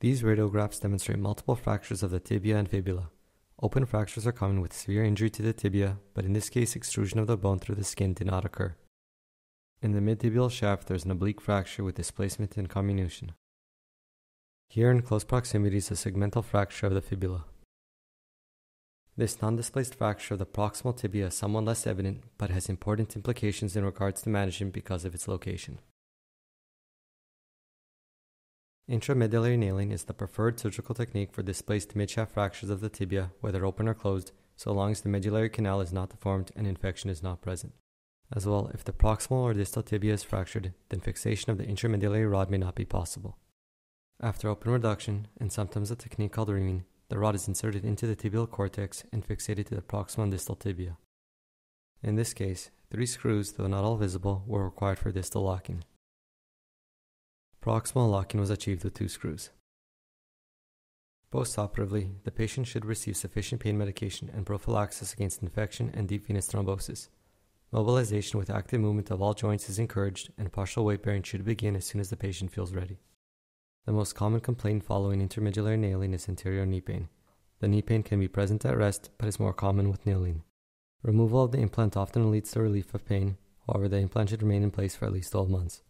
These radiographs demonstrate multiple fractures of the tibia and fibula. Open fractures are common with severe injury to the tibia, but in this case, extrusion of the bone through the skin did not occur. In the midtibial shaft, there is an oblique fracture with displacement and comminution. Here, in close proximity, is a segmental fracture of the fibula. This non displaced fracture of the proximal tibia is somewhat less evident, but has important implications in regards to management because of its location. Intramedullary nailing is the preferred surgical technique for displaced midshaft fractures of the tibia, whether open or closed, so long as the medullary canal is not deformed and infection is not present. As well, if the proximal or distal tibia is fractured, then fixation of the intramedullary rod may not be possible. After open reduction, and sometimes a technique called reaming, the rod is inserted into the tibial cortex and fixated to the proximal and distal tibia. In this case, three screws, though not all visible, were required for distal locking. Proximal locking was achieved with two screws. Postoperatively, the patient should receive sufficient pain medication and prophylaxis against infection and deep venous thrombosis. Mobilization with active movement of all joints is encouraged, and partial weight bearing should begin as soon as the patient feels ready. The most common complaint following intramedullary nailing is anterior knee pain. The knee pain can be present at rest, but is more common with kneeling. Removal of the implant often leads to relief of pain, however, the implant should remain in place for at least 12 months.